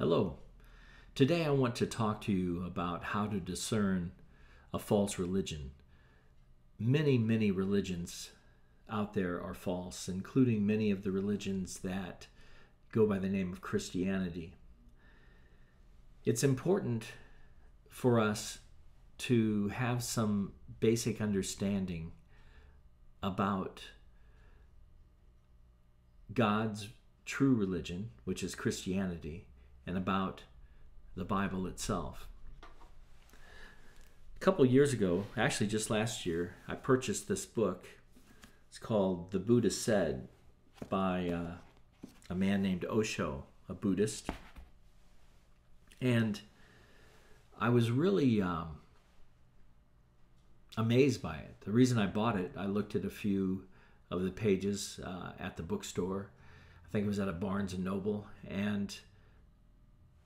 Hello. Today I want to talk to you about how to discern a false religion. Many, many religions out there are false, including many of the religions that go by the name of Christianity. It's important for us to have some basic understanding about God's true religion, which is Christianity, and about the Bible itself. A couple years ago, actually just last year, I purchased this book. It's called The Buddha Said by uh, a man named Osho, a Buddhist. And I was really um, amazed by it. The reason I bought it, I looked at a few of the pages uh, at the bookstore. I think it was at a Barnes and Noble, and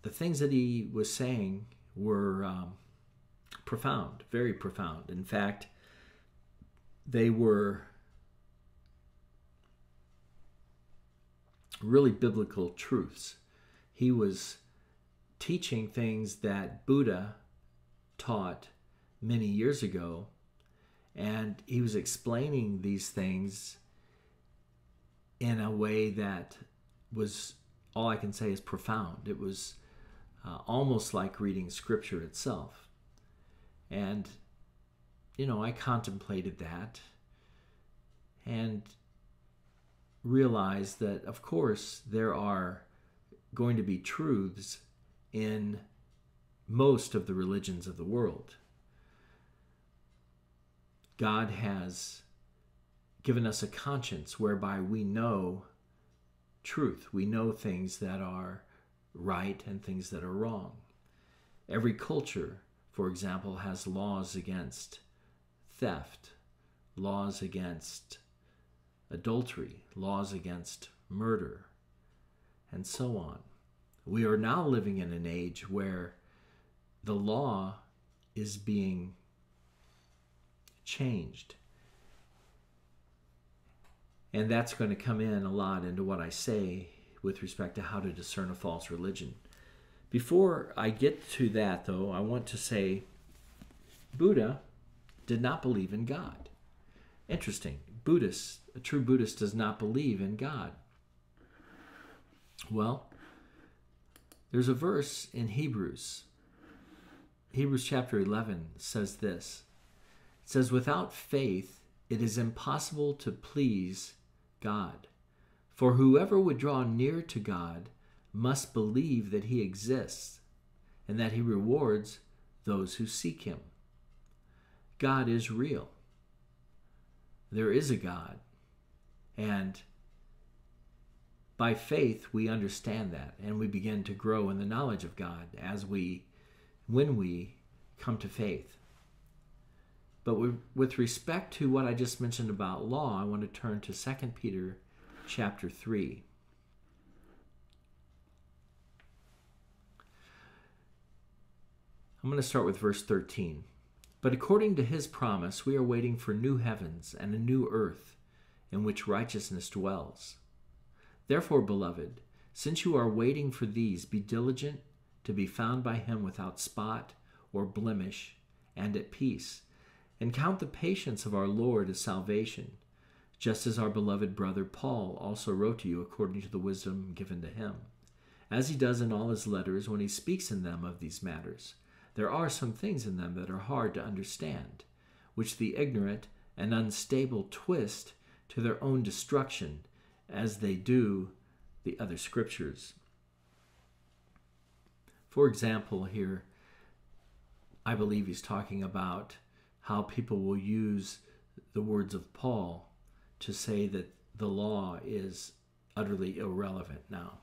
the things that he was saying were um, profound, very profound. In fact, they were really biblical truths. He was teaching things that Buddha taught many years ago, and he was explaining these things in a way that was all I can say is profound. It was uh, almost like reading scripture itself. And, you know, I contemplated that and realized that, of course, there are going to be truths in most of the religions of the world. God has given us a conscience whereby we know truth. We know things that are right and things that are wrong. Every culture, for example, has laws against theft, laws against adultery, laws against murder, and so on. We are now living in an age where the law is being changed. And that's going to come in a lot into what I say with respect to how to discern a false religion. Before I get to that, though, I want to say Buddha did not believe in God. Interesting. Buddhist, a true Buddhist does not believe in God. Well, there's a verse in Hebrews. Hebrews chapter 11 says this. It says, Without faith, it is impossible to please God. For whoever would draw near to God must believe that he exists and that he rewards those who seek him. God is real. There is a God. And by faith, we understand that and we begin to grow in the knowledge of God as we, when we come to faith. But with respect to what I just mentioned about law, I want to turn to 2 Peter chapter 3. I'm going to start with verse 13. But according to his promise, we are waiting for new heavens and a new earth in which righteousness dwells. Therefore, beloved, since you are waiting for these, be diligent to be found by him without spot or blemish and at peace, and count the patience of our Lord as salvation just as our beloved brother Paul also wrote to you according to the wisdom given to him, as he does in all his letters when he speaks in them of these matters. There are some things in them that are hard to understand, which the ignorant and unstable twist to their own destruction, as they do the other scriptures. For example, here, I believe he's talking about how people will use the words of Paul to say that the law is utterly irrelevant now.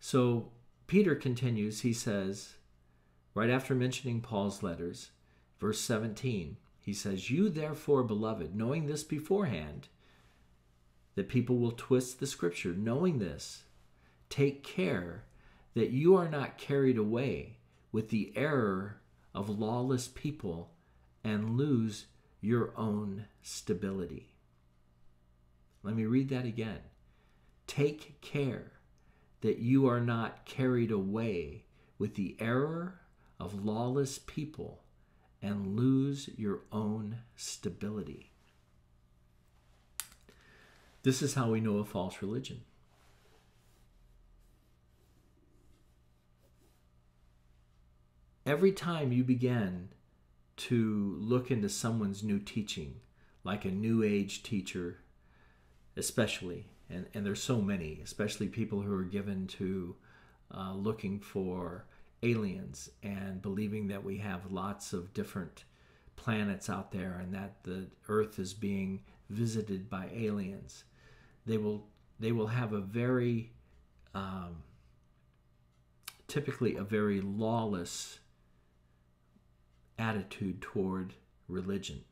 So Peter continues, he says, right after mentioning Paul's letters, verse 17, he says, You therefore, beloved, knowing this beforehand, that people will twist the scripture, knowing this, take care that you are not carried away with the error of lawless people and lose your own stability. Let me read that again. Take care that you are not carried away with the error of lawless people and lose your own stability. This is how we know a false religion. Every time you begin to look into someone's new teaching, like a new age teacher, especially, and, and there's so many, especially people who are given to uh, looking for aliens and believing that we have lots of different planets out there and that the earth is being visited by aliens. They will they will have a very um, typically a very lawless attitude toward religion.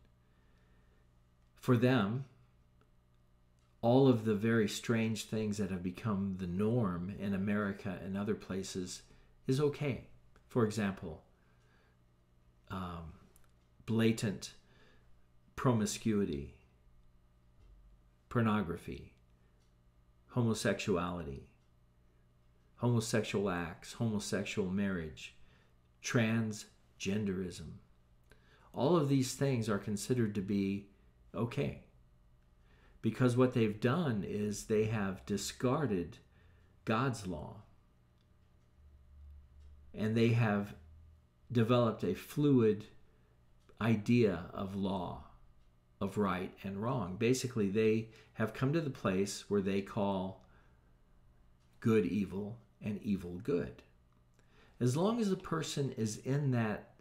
For them all of the very strange things that have become the norm in America and other places is okay. For example, um, blatant promiscuity, pornography, homosexuality, homosexual acts, homosexual marriage, transgenderism. All of these things are considered to be okay because what they've done is they have discarded God's law and they have developed a fluid idea of law, of right and wrong. Basically, they have come to the place where they call good evil and evil good. As long as a person is in that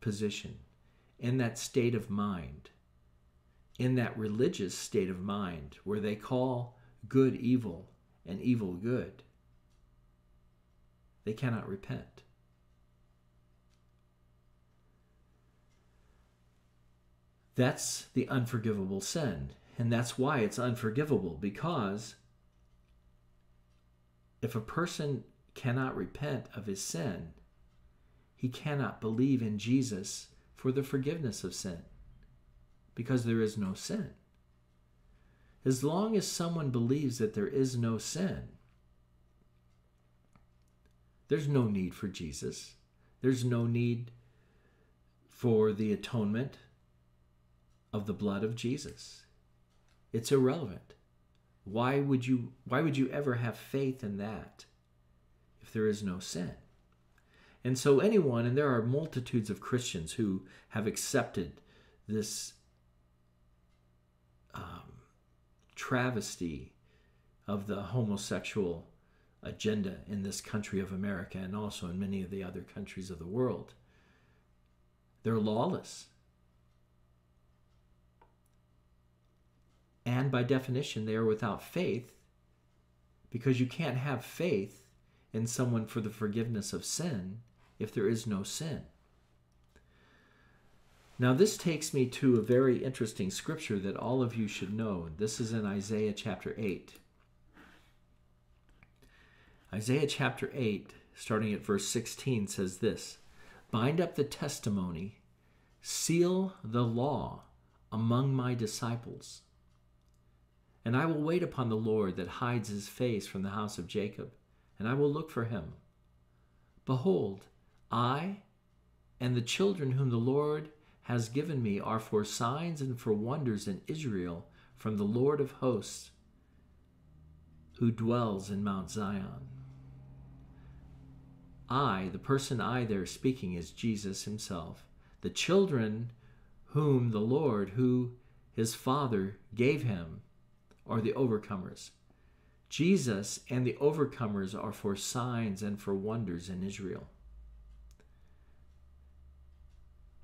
position, in that state of mind, in that religious state of mind where they call good evil and evil good, they cannot repent. That's the unforgivable sin. And that's why it's unforgivable because if a person cannot repent of his sin, he cannot believe in Jesus for the forgiveness of sin because there is no sin. As long as someone believes that there is no sin, there's no need for Jesus. There's no need for the atonement of the blood of Jesus. It's irrelevant. Why would you why would you ever have faith in that if there is no sin? And so anyone and there are multitudes of Christians who have accepted this um, travesty of the homosexual agenda in this country of America and also in many of the other countries of the world. They're lawless. And by definition, they are without faith because you can't have faith in someone for the forgiveness of sin if there is no sin. Now, this takes me to a very interesting scripture that all of you should know. This is in Isaiah chapter 8. Isaiah chapter 8, starting at verse 16, says this Bind up the testimony, seal the law among my disciples. And I will wait upon the Lord that hides his face from the house of Jacob, and I will look for him. Behold, I and the children whom the Lord has given me are for signs and for wonders in Israel from the Lord of hosts, who dwells in Mount Zion. I, the person I there speaking, is Jesus himself. The children whom the Lord, who his Father gave him, are the overcomers. Jesus and the overcomers are for signs and for wonders in Israel.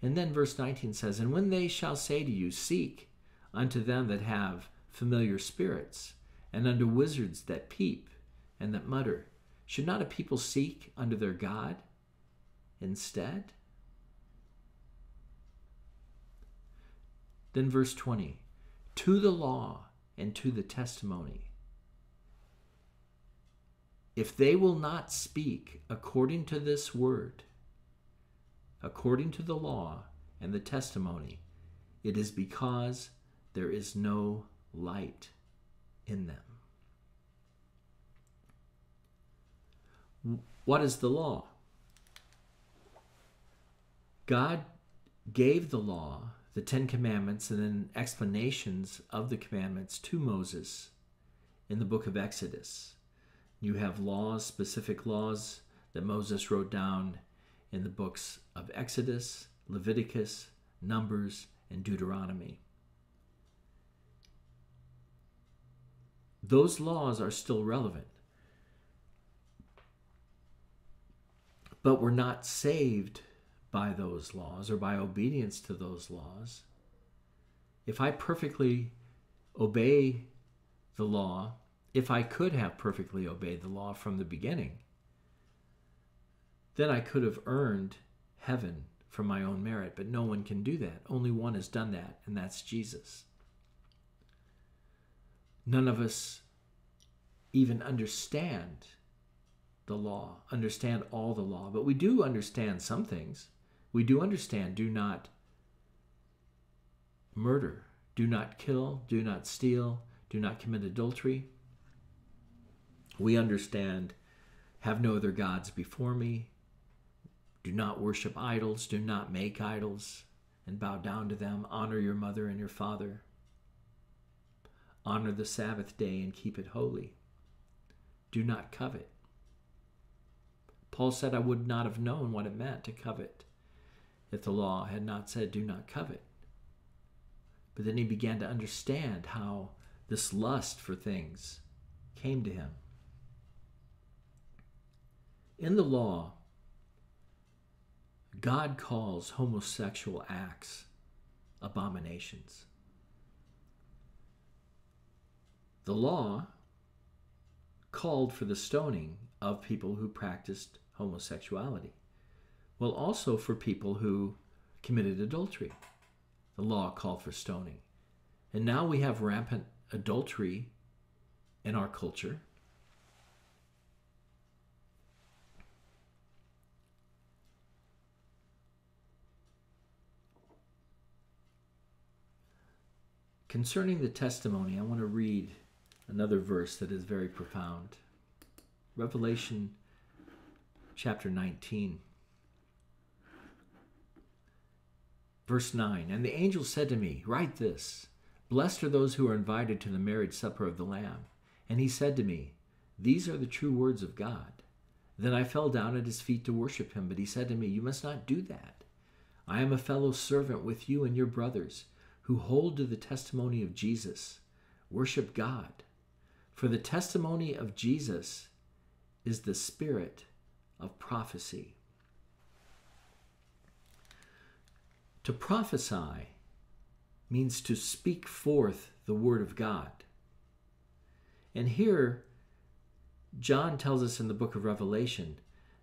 And then verse 19 says, And when they shall say to you, Seek unto them that have familiar spirits, and unto wizards that peep and that mutter, should not a people seek unto their God instead? Then verse 20, To the law and to the testimony. If they will not speak according to this word, according to the law and the testimony, it is because there is no light in them. what is the law? God gave the law, the Ten Commandments, and then explanations of the commandments to Moses in the book of Exodus. You have laws, specific laws that Moses wrote down in the books of Exodus, Leviticus, Numbers, and Deuteronomy. Those laws are still relevant. But we're not saved by those laws or by obedience to those laws. If I perfectly obey the law, if I could have perfectly obeyed the law from the beginning, then I could have earned heaven from my own merit. But no one can do that. Only one has done that, and that's Jesus. None of us even understand the law, understand all the law, but we do understand some things. We do understand do not murder, do not kill, do not steal, do not commit adultery. We understand have no other gods before me, do not worship idols, do not make idols and bow down to them, honor your mother and your father. Honor the Sabbath day and keep it holy. Do not covet. Paul said, I would not have known what it meant to covet if the law had not said, Do not covet. But then he began to understand how this lust for things came to him. In the law, God calls homosexual acts abominations. The law called for the stoning of people who practiced homosexuality. Well, also for people who committed adultery. The law called for stoning. And now we have rampant adultery in our culture. Concerning the testimony, I want to read another verse that is very profound. Revelation chapter 19. Verse 9 And the angel said to me, Write this Blessed are those who are invited to the marriage supper of the Lamb. And he said to me, These are the true words of God. Then I fell down at his feet to worship him, but he said to me, You must not do that. I am a fellow servant with you and your brothers who hold to the testimony of Jesus. Worship God. For the testimony of Jesus is the spirit of prophecy. To prophesy means to speak forth the word of God. And here, John tells us in the book of Revelation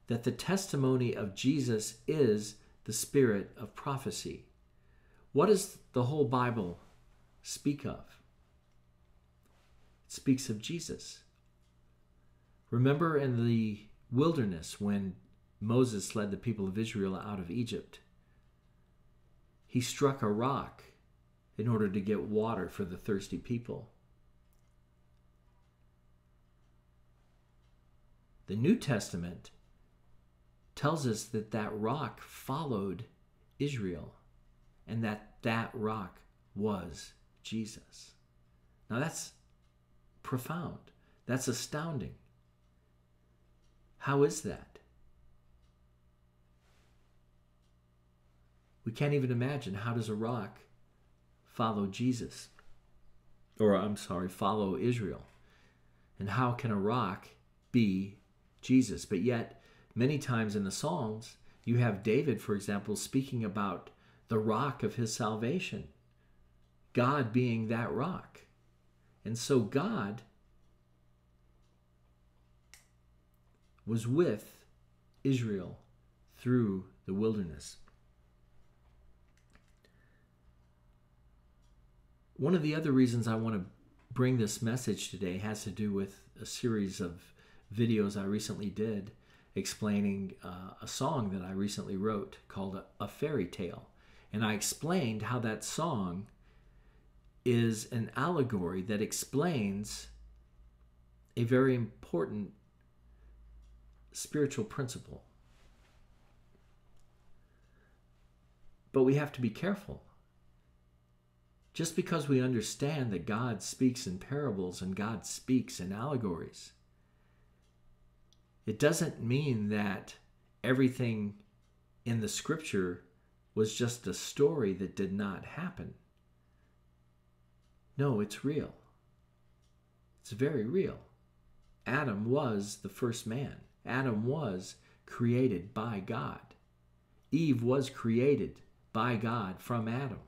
that the testimony of Jesus is the spirit of prophecy. What does the whole Bible speak of? It speaks of Jesus. Remember in the wilderness when Moses led the people of Israel out of Egypt, he struck a rock in order to get water for the thirsty people. The New Testament tells us that that rock followed Israel and that that rock was Jesus. Now that's profound. That's astounding. How is that? We can't even imagine how does a rock follow Jesus? Or I'm sorry, follow Israel. And how can a rock be Jesus? But yet, many times in the Psalms, you have David, for example, speaking about the rock of his salvation, God being that rock. And so God was with Israel through the wilderness. One of the other reasons I want to bring this message today has to do with a series of videos I recently did explaining uh, a song that I recently wrote called a, a Fairy Tale. And I explained how that song is an allegory that explains a very important spiritual principle. But we have to be careful. Just because we understand that God speaks in parables and God speaks in allegories, it doesn't mean that everything in the scripture was just a story that did not happen. No, it's real. It's very real. Adam was the first man. Adam was created by God. Eve was created by God from Adam.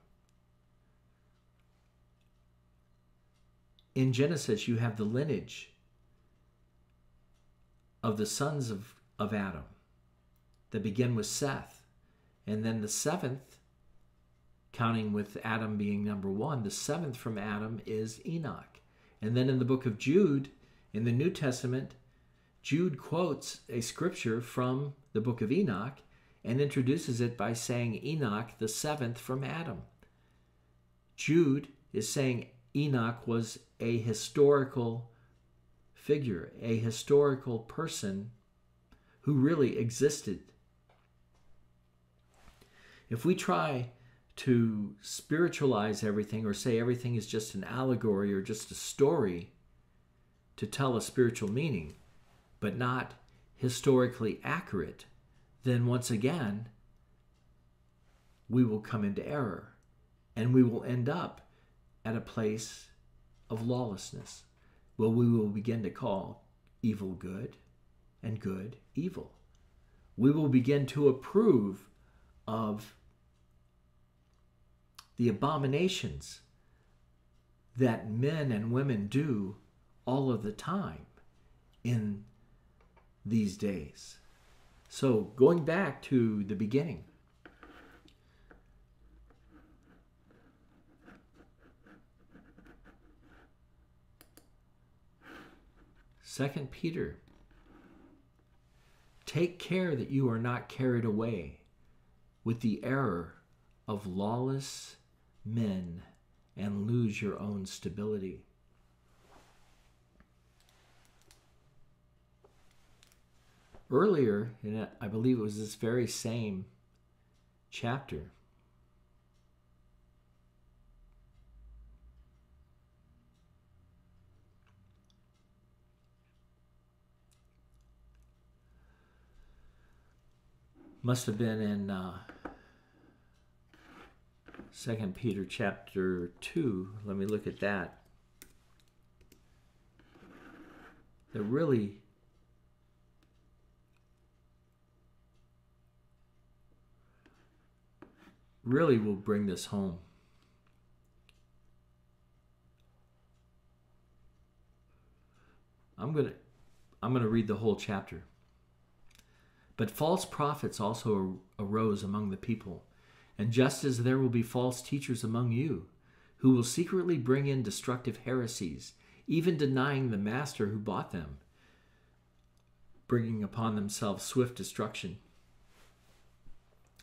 In Genesis, you have the lineage of the sons of, of Adam that begin with Seth. And then the seventh, counting with Adam being number one, the seventh from Adam is Enoch. And then in the book of Jude, in the New Testament, Jude quotes a scripture from the book of Enoch and introduces it by saying Enoch, the seventh from Adam. Jude is saying Enoch was a historical figure, a historical person who really existed. If we try to spiritualize everything or say everything is just an allegory or just a story to tell a spiritual meaning, but not historically accurate, then once again, we will come into error and we will end up at a place of lawlessness. Well, we will begin to call evil good and good evil. We will begin to approve of the abominations that men and women do all of the time in these days. So, going back to the beginning, Second Peter, take care that you are not carried away with the error of lawless men and lose your own stability. Earlier, in I believe it was this very same chapter, must have been in uh, Second Peter chapter 2. Let me look at that. That really really will bring this home. I'm going to I'm going to read the whole chapter. But false prophets also arose among the people and just as there will be false teachers among you, who will secretly bring in destructive heresies, even denying the master who bought them, bringing upon themselves swift destruction.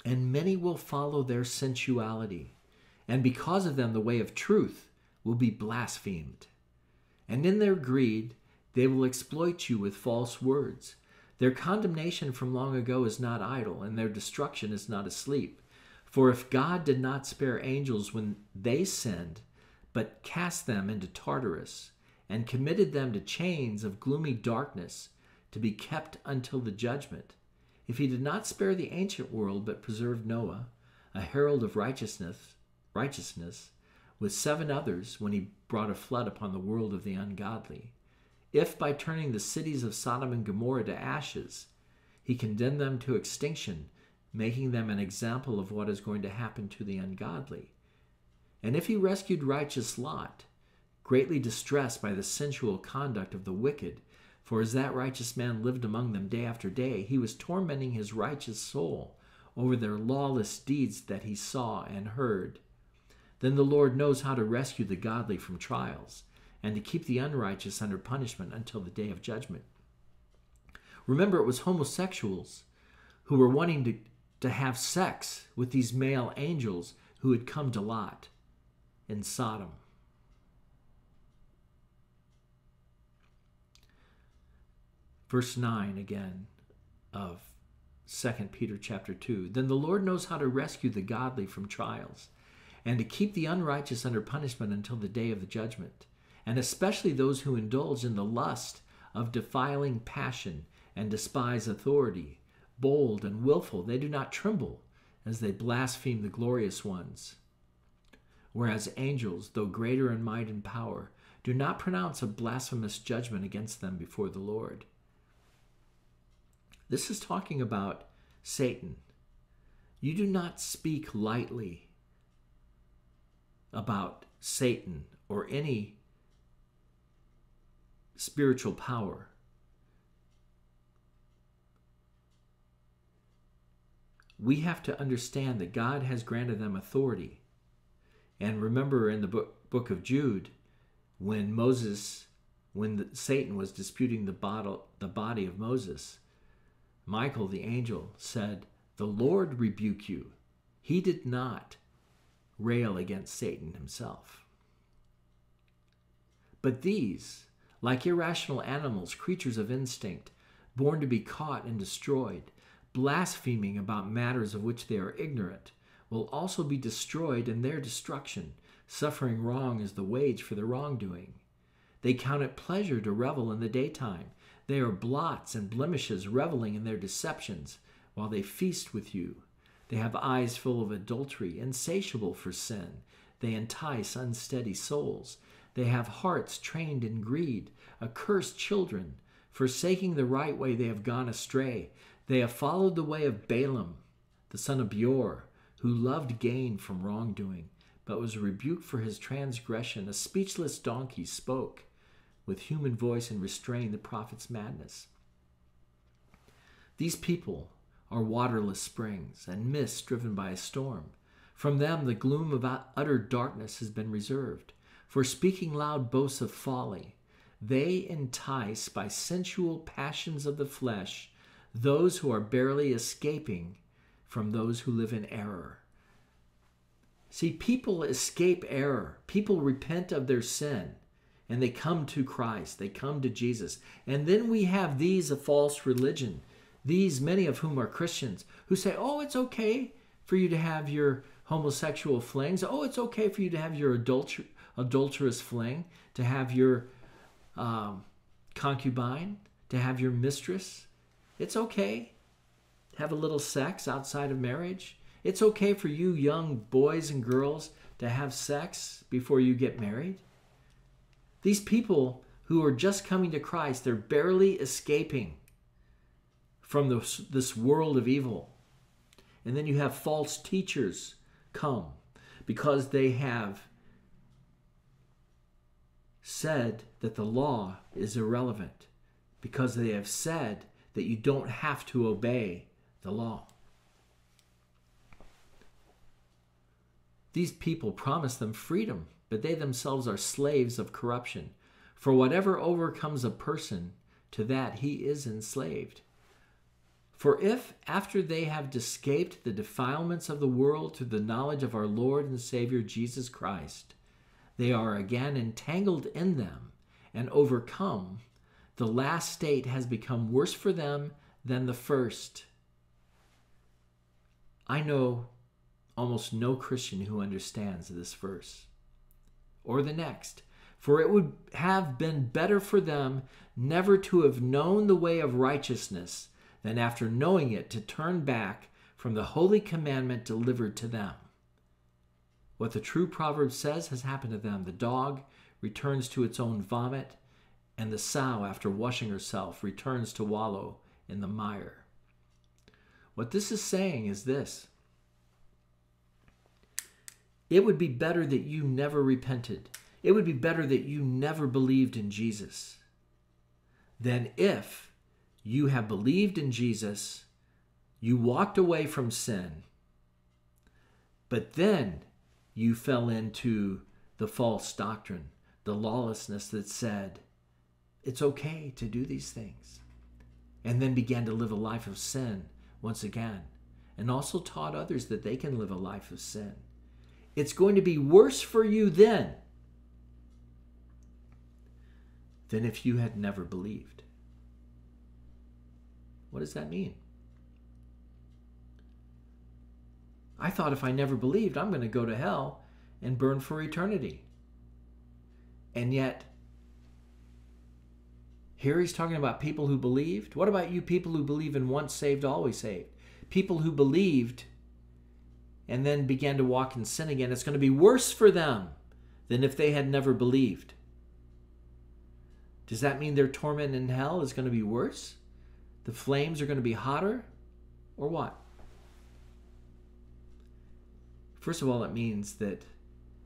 And many will follow their sensuality, and because of them, the way of truth will be blasphemed. And in their greed, they will exploit you with false words. Their condemnation from long ago is not idle, and their destruction is not asleep. For if God did not spare angels when they sinned, but cast them into Tartarus, and committed them to chains of gloomy darkness, to be kept until the judgment, if he did not spare the ancient world, but preserved Noah, a herald of righteousness, righteousness, with seven others, when he brought a flood upon the world of the ungodly, if by turning the cities of Sodom and Gomorrah to ashes, he condemned them to extinction making them an example of what is going to happen to the ungodly. And if he rescued righteous Lot, greatly distressed by the sensual conduct of the wicked, for as that righteous man lived among them day after day, he was tormenting his righteous soul over their lawless deeds that he saw and heard. Then the Lord knows how to rescue the godly from trials, and to keep the unrighteous under punishment until the day of judgment. Remember, it was homosexuals who were wanting to to have sex with these male angels who had come to Lot in Sodom. Verse 9 again of 2 Peter chapter 2. Then the Lord knows how to rescue the godly from trials and to keep the unrighteous under punishment until the day of the judgment, and especially those who indulge in the lust of defiling passion and despise authority. Bold and wilful, they do not tremble as they blaspheme the glorious ones. Whereas angels, though greater in might and power, do not pronounce a blasphemous judgment against them before the Lord. This is talking about Satan. You do not speak lightly about Satan or any spiritual power. We have to understand that God has granted them authority. And remember in the book, book of Jude, when Moses, when the, Satan was disputing the, bottle, the body of Moses, Michael the angel said, The Lord rebuke you. He did not rail against Satan himself. But these, like irrational animals, creatures of instinct, born to be caught and destroyed, blaspheming about matters of which they are ignorant, will also be destroyed in their destruction, suffering wrong as the wage for their wrongdoing. They count it pleasure to revel in the daytime. They are blots and blemishes, reveling in their deceptions, while they feast with you. They have eyes full of adultery, insatiable for sin. They entice unsteady souls. They have hearts trained in greed, accursed children. Forsaking the right way, they have gone astray. They have followed the way of Balaam, the son of Beor, who loved gain from wrongdoing, but was rebuked for his transgression. A speechless donkey spoke with human voice and restrained the prophet's madness. These people are waterless springs and mists driven by a storm. From them, the gloom of utter darkness has been reserved. For speaking loud boasts of folly, they entice by sensual passions of the flesh those who are barely escaping from those who live in error. See, people escape error, people repent of their sin and they come to Christ, they come to Jesus. And then we have these a false religion, these many of whom are Christians, who say, oh, it's okay for you to have your homosexual flings. Oh, it's okay for you to have your adulter- adulterous fling, to have your um, concubine, to have your mistress. It's okay have a little sex outside of marriage. It's okay for you young boys and girls to have sex before you get married. These people who are just coming to Christ, they're barely escaping from this, this world of evil. And then you have false teachers come because they have said that the law is irrelevant, because they have said that you don't have to obey the law. These people promise them freedom but they themselves are slaves of corruption. For whatever overcomes a person, to that he is enslaved. For if, after they have escaped the defilements of the world through the knowledge of our Lord and Savior Jesus Christ, they are again entangled in them and overcome, the last state has become worse for them than the first. I know almost no Christian who understands this verse or the next. For it would have been better for them never to have known the way of righteousness than after knowing it to turn back from the holy commandment delivered to them. What the true proverb says has happened to them. The dog returns to its own vomit, and the sow, after washing herself, returns to wallow in the mire. What this is saying is this it would be better that you never repented. It would be better that you never believed in Jesus than if you have believed in Jesus, you walked away from sin, but then you fell into the false doctrine, the lawlessness that said it's okay to do these things. And then began to live a life of sin once again, and also taught others that they can live a life of sin. It's going to be worse for you then than if you had never believed. What does that mean? I thought if I never believed, I'm going to go to hell and burn for eternity. And yet, here he's talking about people who believed. What about you people who believe in once saved, always saved? People who believed and then began to walk in sin again. It's going to be worse for them than if they had never believed. Does that mean their torment in hell is going to be worse? The flames are going to be hotter? Or what? First of all, it means that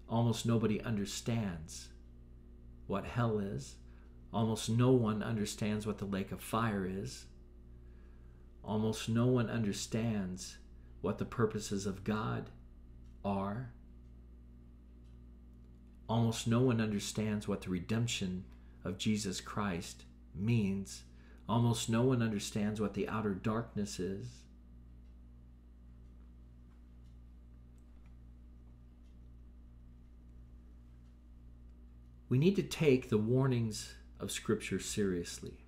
almost nobody understands what hell is. Almost no one understands what the lake of fire is. Almost no one understands what the purposes of God are. Almost no one understands what the redemption of Jesus Christ means. Almost no one understands what the outer darkness is. We need to take the warnings of Scripture seriously.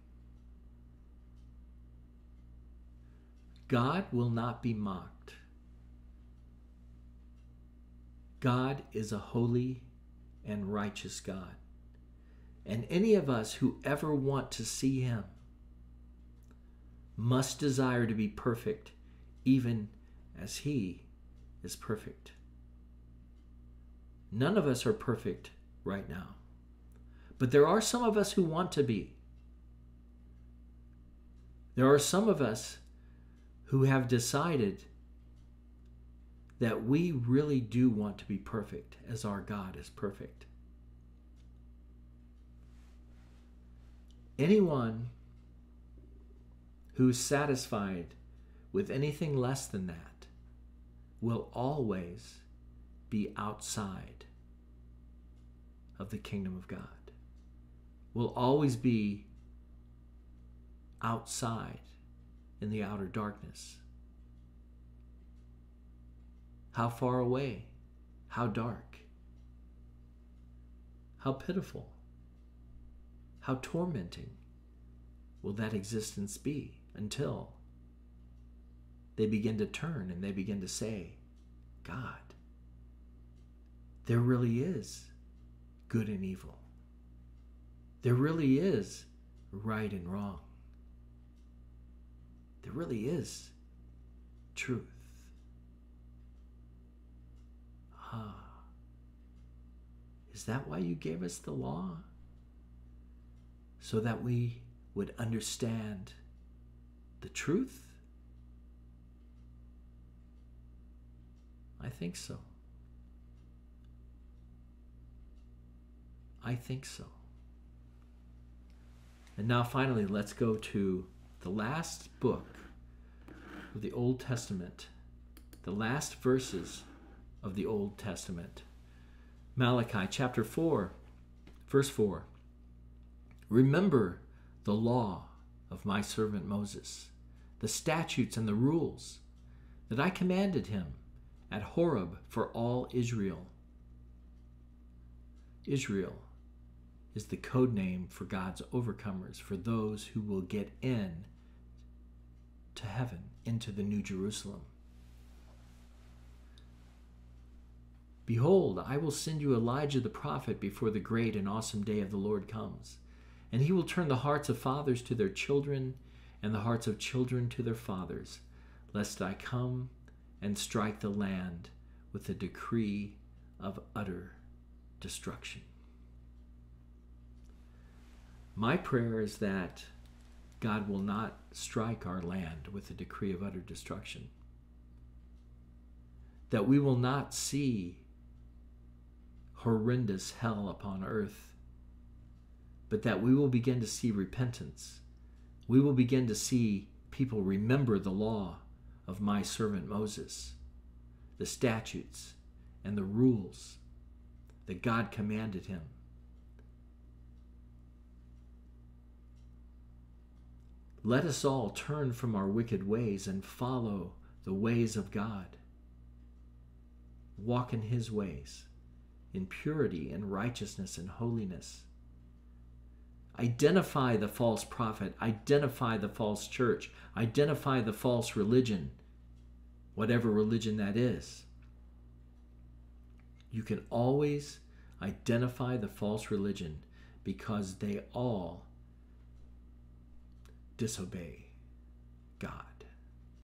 God will not be mocked. God is a holy and righteous God. And any of us who ever want to see Him must desire to be perfect, even as He is perfect. None of us are perfect right now, but there are some of us who want to be. There are some of us who have decided that we really do want to be perfect as our God is perfect. Anyone who's satisfied with anything less than that will always be outside of the kingdom of God, will always be outside in the outer darkness. How far away? How dark? How pitiful? How tormenting will that existence be until they begin to turn and they begin to say, God, there really is good and evil. There really is right and wrong. There really is truth. Ah. Is that why you gave us the law? so that we would understand the truth? I think so. I think so. And now, finally, let's go to the last book of the Old Testament, the last verses of the Old Testament. Malachi chapter 4, verse 4. Remember the law of my servant Moses, the statutes and the rules that I commanded him at Horeb for all Israel. Israel is the code name for God's overcomers, for those who will get in to heaven, into the New Jerusalem. Behold, I will send you Elijah the prophet before the great and awesome day of the Lord comes. And he will turn the hearts of fathers to their children, and the hearts of children to their fathers, lest I come and strike the land with a decree of utter destruction. My prayer is that God will not strike our land with a decree of utter destruction. That we will not see horrendous hell upon earth but that we will begin to see repentance. We will begin to see people remember the law of my servant Moses, the statutes and the rules that God commanded him. Let us all turn from our wicked ways and follow the ways of God. Walk in his ways, in purity and righteousness and holiness. Identify the false prophet, identify the false church, identify the false religion, whatever religion that is. You can always identify the false religion because they all disobey God.